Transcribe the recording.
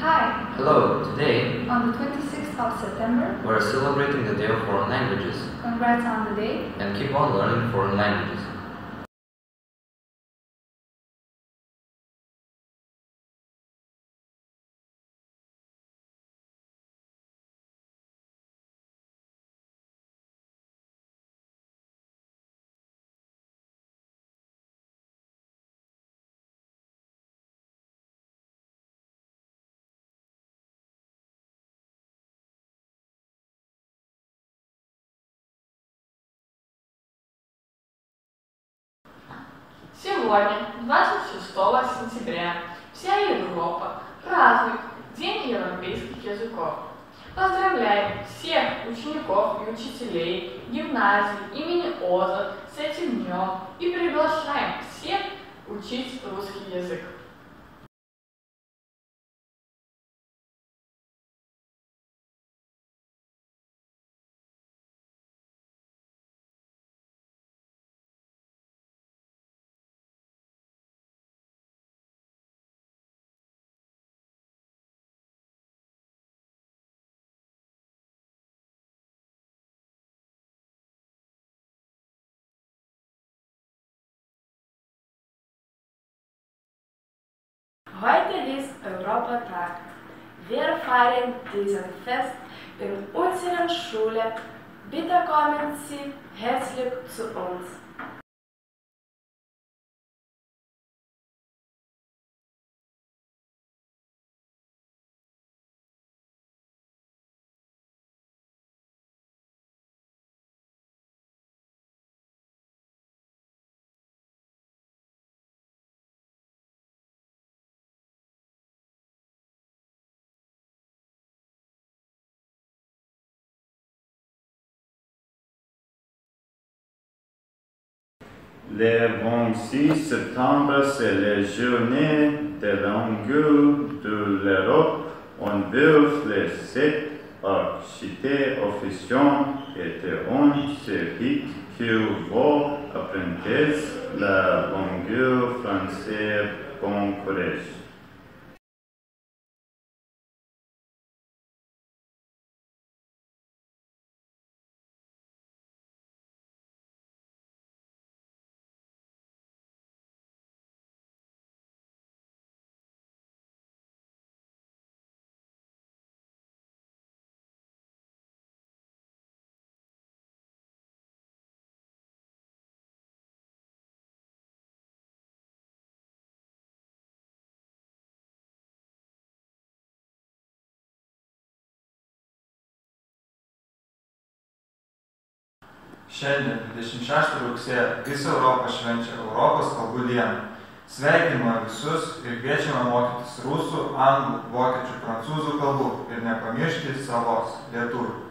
Hi! Hello, today On the 26th of September, we're celebrating the Day of Foreign Languages congrats on the day. and keep on learning foreign languages. Сегодня, 26 сентября, вся Европа празднует День европейских языков. Поздравляем всех учеников и учителей гимназии имени Оза с этим днем и приглашаем всех учить русский язык. Heute ist Europatag. Wir feiern diesen Fest in unserer Schule. Bitte kommen Sie herzlich zu uns. Le 26 septembre, c'est la journée de langue de l'Europe. On veut les sept archités officiants se dit que vous apprenez la langue française bon Šiandien, 26 rugsėjo, visa Europa švenčia Europos kalbų dieną. Sveikiname visus ir kviečiame mokytis rusų, anglų, vokiečių, prancūzų kalbų ir nepamiršti savos lietuvių.